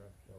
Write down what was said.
Right. So